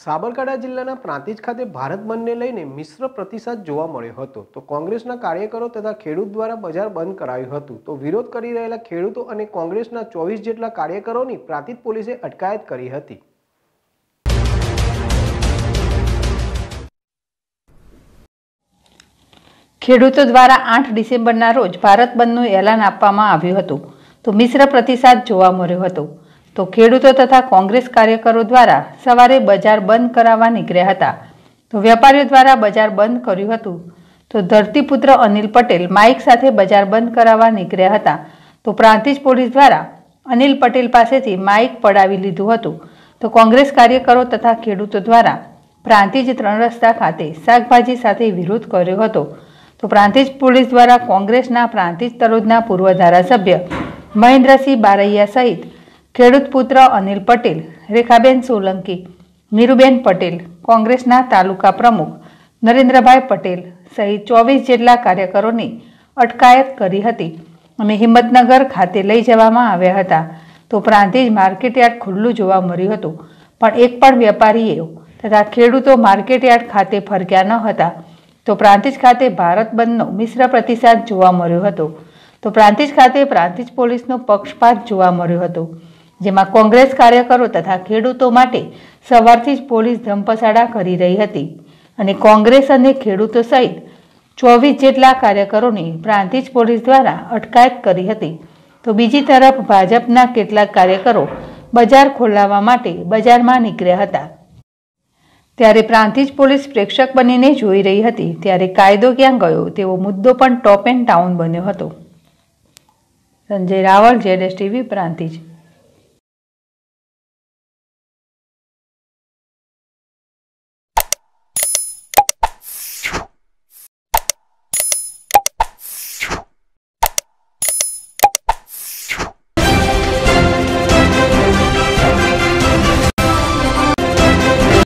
સાબરકાંઠા જિલ્લાના પ્રાંતિજ ખાતે ભારત બંધને લઈને મિશ્ર પ્રતિસાદ જોવા મળ્યો હતો. તો કોંગ્રેસના કાર્યકરો તથા ખેડૂત દ્વારા બજાર બંધ કરાયું હતું. તો વિરોધ કરી રહેલા ખેડૂતો અને કોંગ્રેસના ચોવીસ જેટલા કાર્યકરોની પ્રાંતિજ પોલીસે અટકાયત કરી હતી. ખેડૂતો દ્વારા આઠ ડિસેમ્બરના રોજ ભારત બંધનું એલાન આપવામાં આવ્યું હતું. તો મિશ્ર પ્રતિસાદ જોવા મળ્યો હતો. તો ખેડૂતો તથા કોંગ્રેસ કાર્યકરો દ્વારા સવારે બજાર બંધ કરાવવા નીકળ્યા હતા. તો વેપારીઓ દ્વારા બજાર બંધ કર્યું હતું. તો ધરતીપુત્ર અનિલ પટેલ માઇક સાથે બજાર બંધ કરાવવા નીકળ્યા હતા. તો પ્રાંતિજ પોલીસ દ્વારા અનિલ પટેલ પાસેથી માઇક પડાવી લીધું હતું. તો કોંગ્રેસ કાર્યકરો તથા ખેડૂતો દ્વારા પ્રાંતિજ ત્રણ રસ્તા ખાતે શાકભાજી સાથે વિરોધ કર્યો હતો. તો પ્રાંતિજ પોલીસ દ્વારા કોંગ્રેસના પ્રાંતિજ તલોદના પૂર્વ ધારાસભ્ય મહેન્દ્રસિંહ બારૈયા સહિત ખેડૂત પુત્ર અનિલ પટેલ, રેખાબેન સોલંકી, નીરુબેન પટેલ, કોંગ્રેસના તાલુકા પ્રમુખ નરેન્દ્રભાઈ પટેલ સહિત ચોવીસ જેટલા કાર્યકરોની અટકાયત કરી હતી. અને હિંમતનગર ખાતે લઈ જવામાં આવ્યા હતા. તો પ્રાંતિજ માર્કેટયાર્ડ ખુલ્લું જોવા મળ્યું હતું. પણ એક પણ વેપારીએ તથા ખેડૂતો માર્કેટયાર્ડ ખાતે ફરક્યા ન હતા. તો પ્રાંતિજ ખાતે ભારત બંધનો મિશ્ર પ્રતિસાદ જોવા મળ્યો હતો. તો પ્રાંતિજ ખાતે પ્રાંતિજ પોલીસનો પક્ષપાત જોવા મળ્યો હતો. જેમાં કોંગ્રેસ કાર્યકરો તથા ખેડૂતો માટે સવારથી જ પોલીસ ધમપસાડા કરી રહી હતી અને કોંગ્રેસ અને ખેડૂતો સહિત ચોવીસ જેટલા કાર્યકરોની પ્રાંતિજ પોલીસ દ્વારા અટકાયત કરી હતી. તો બીજી તરફ ભાજપના કેટલાક કાર્યકરો બજાર ખોલાવવા માટે બજારમાં નીકળ્યા હતા. ત્યારે પ્રાંતિજ પોલીસ પ્રેક્ષક બનીને જોઈ રહી હતી, ત્યારે કાયદો ક્યાં ગયો તેવો મુદ્દો પણ ટોપ એન્ડ ટાઉન બન્યો હતો. Sanjay Raval ZS TV, Prantij.